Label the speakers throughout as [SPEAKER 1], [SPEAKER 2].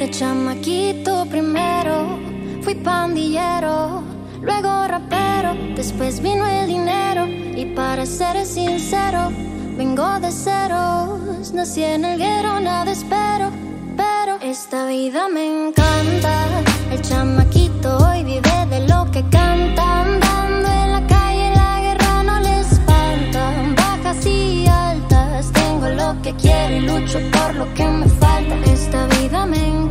[SPEAKER 1] De chamaquito primero fui pandillero, luego rapero, después vino el dinero y para ser sincero, vengo de ceros, nací en el guero, nada espero, pero esta vida me encanta, el chamaquito hoy vive de lo que canta, andando en la calle la guerra no le espanta, bajas y altas, tengo lo que quiero y lucho por lo que me falta, esta vida me encanta,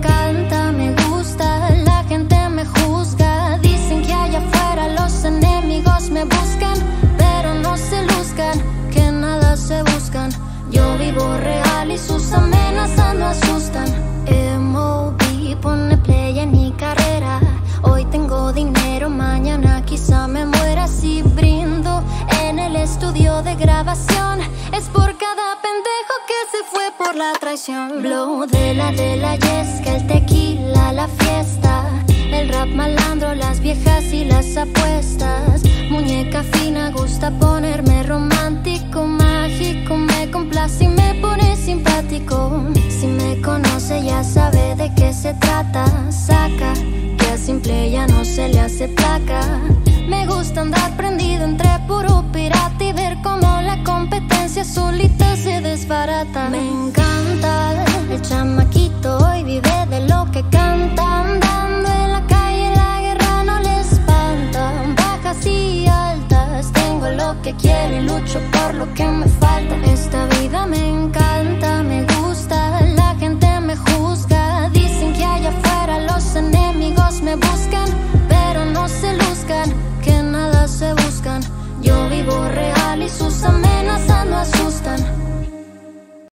[SPEAKER 1] el estudio de grabación, es por cada pendejo que se fue por la traición. Blow de la de la yesca, el tequila, la fiesta. El rap malandro, las viejas y las apuestas. Muñeca fina, gusta ponerme romántico, mágico. Me complace y me pone simpático. Si me conoce, ya sabe de qué se trata. Saca que a simple ya no se le hace placa. Solita se desbarata. Me encanta el chamaquito hoy vive de lo que canta. Andando en la calle la guerra no le espanta. Bajas y altas, tengo lo que quiero y lucho por lo que me falta.